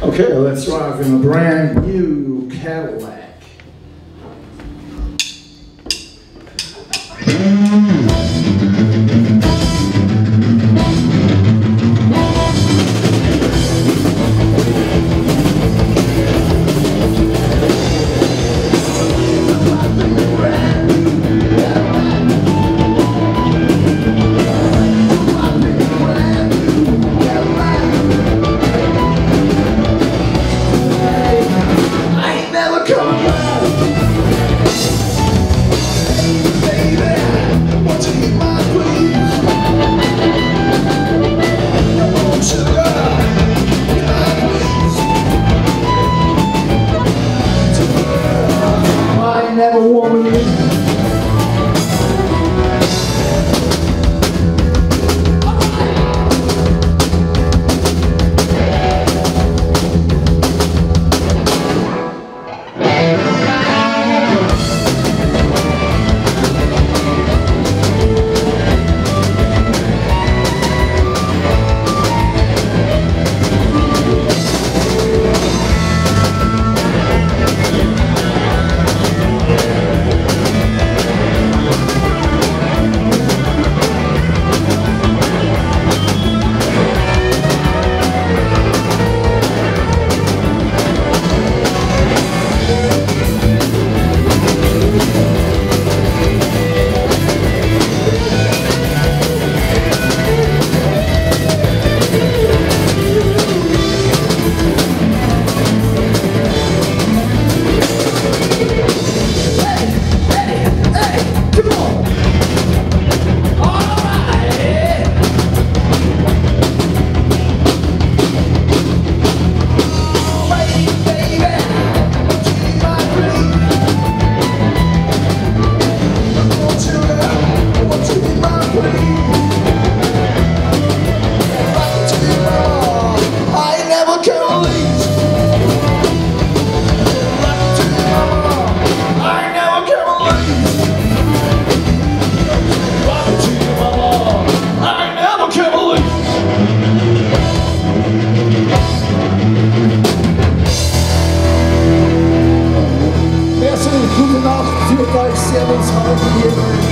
Okay, let's drive in a brand new Cadillac. 这么长的第一